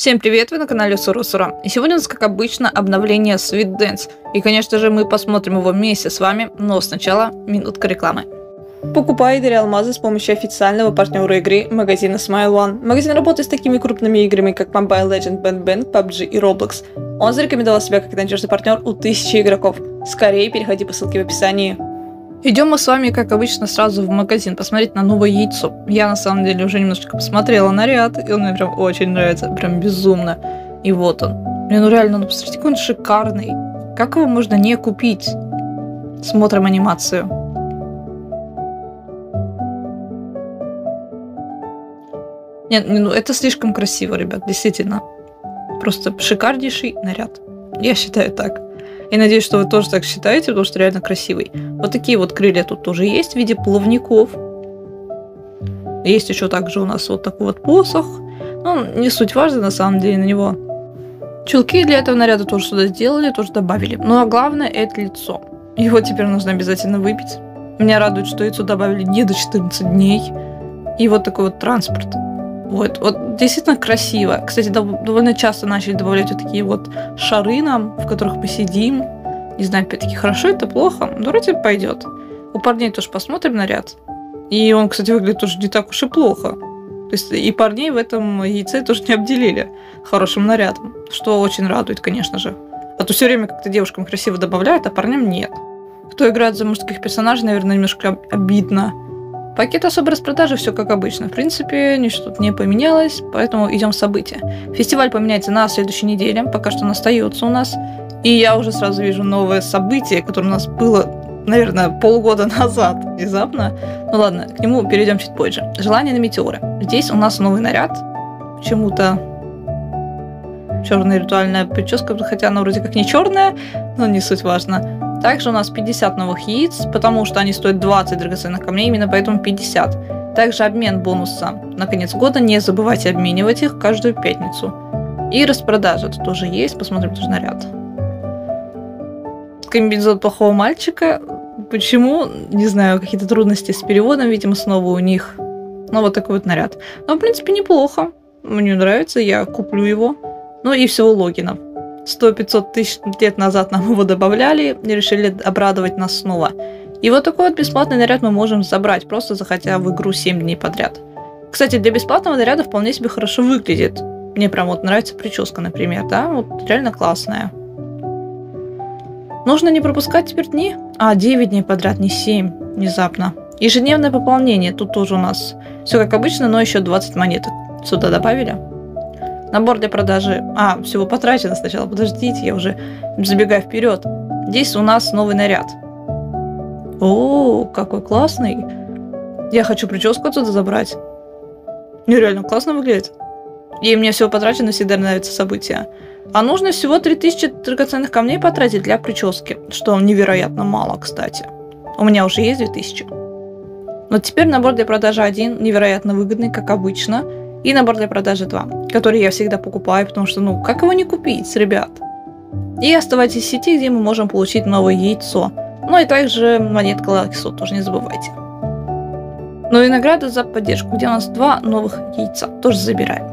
Всем привет, вы на канале Сурусура. И сегодня у нас, как обычно, обновление Sweet Dance. И, конечно же, мы посмотрим его вместе с вами, но сначала минутка рекламы. Покупай и алмазы с помощью официального партнера игры магазина Smile One. Магазин работает с такими крупными играми, как Mobile Legend, Band Bang, PUBG и Roblox. Он зарекомендовал себя как надежный партнер у тысячи игроков. Скорее переходи по ссылке в описании. Идем мы с вами, как обычно, сразу в магазин посмотреть на новое яйцо. Я, на самом деле, уже немножечко посмотрела наряд, и он мне прям очень нравится, прям безумно. И вот он. Блин, ну реально, ну посмотрите, какой он шикарный. Как его можно не купить? Смотрим анимацию. Нет, ну это слишком красиво, ребят, действительно. Просто шикарнейший наряд. Я считаю так. И надеюсь, что вы тоже так считаете, потому что реально красивый. Вот такие вот крылья тут тоже есть в виде плавников. Есть еще также у нас вот такой вот посох. Ну, не суть важно на самом деле на него. Чулки для этого наряда тоже сюда сделали, тоже добавили. Ну а главное это лицо. Его теперь нужно обязательно выпить. Меня радует, что яйцо добавили не до 14 дней. И вот такой вот транспорт. Вот, вот действительно красиво. Кстати, довольно часто начали добавлять вот такие вот шары нам, в которых мы сидим. Не знаю, опять-таки, хорошо это, плохо. Но вроде пойдет. У парней тоже посмотрим наряд. И он, кстати, выглядит тоже не так уж и плохо. То есть и парней в этом яйце тоже не обделили хорошим нарядом, что очень радует, конечно же. А то все время как-то девушкам красиво добавляют, а парням нет. Кто играет за мужских персонажей, наверное, немножко обидно. Пакет особой распродажи все как обычно. В принципе, ничто тут не поменялось, поэтому идем в события. Фестиваль поменяется на следующей неделе, пока что он остается у нас. И я уже сразу вижу новое событие, которое у нас было, наверное, полгода назад внезапно. Ну ладно, к нему перейдем чуть позже. Желание на метеоры. Здесь у нас новый наряд. Почему-то черная ритуальная прическа, хотя она вроде как не черная, но не суть важно. Также у нас 50 новых яиц, потому что они стоят 20 драгоценных камней, именно поэтому 50. Также обмен бонуса на конец года, не забывайте обменивать их каждую пятницу. И распродажа тут тоже есть, посмотрим тоже наряд. Комбинезон плохого мальчика. Почему? Не знаю, какие-то трудности с переводом, видимо, снова у них. Ну, вот такой вот наряд. Но, в принципе, неплохо. Мне нравится, я куплю его. Ну и всего логинов. 100-500 тысяч лет назад нам его добавляли и решили обрадовать нас снова. И вот такой вот бесплатный наряд мы можем забрать, просто заходя в игру 7 дней подряд. Кстати, для бесплатного наряда вполне себе хорошо выглядит. Мне прям вот нравится прическа, например, да, вот реально классная. Нужно не пропускать теперь дни? А, 9 дней подряд, не 7, внезапно. Ежедневное пополнение, тут тоже у нас все как обычно, но еще 20 монеток сюда добавили. Набор для продажи... А, всего потрачено сначала. Подождите, я уже забегаю вперед. Здесь у нас новый наряд. О, какой классный. Я хочу прическу отсюда забрать. Нереально классно выглядит. И мне всего потрачено, всегда нравятся события. А нужно всего 3000 драгоценных камней потратить для прически, что невероятно мало, кстати. У меня уже есть 2000. Но теперь набор для продажи один, невероятно выгодный, как обычно – и набор для продажи 2, который я всегда покупаю, потому что, ну, как его не купить, ребят? И оставайтесь в сети, где мы можем получить новое яйцо. Ну и также монетка Лаксу, тоже не забывайте. Ну и награда за поддержку, где у нас два новых яйца, тоже забираем.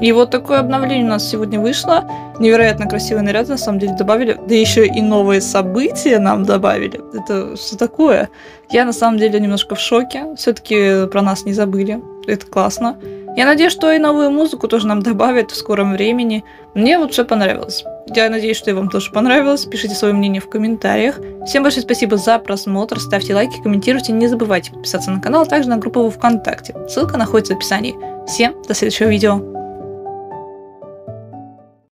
И вот такое обновление у нас сегодня вышло. Невероятно красивый наряд, на самом деле, добавили. Да еще и новые события нам добавили. Это что такое? Я, на самом деле, немножко в шоке. Все-таки про нас не забыли. Это классно. Я надеюсь, что и новую музыку тоже нам добавят в скором времени. Мне вот все понравилось. Я надеюсь, что и вам тоже понравилось. Пишите свое мнение в комментариях. Всем большое спасибо за просмотр. Ставьте лайки, комментируйте. Не забывайте подписаться на канал, а также на группу ВКонтакте. Ссылка находится в описании. Всем до следующего видео.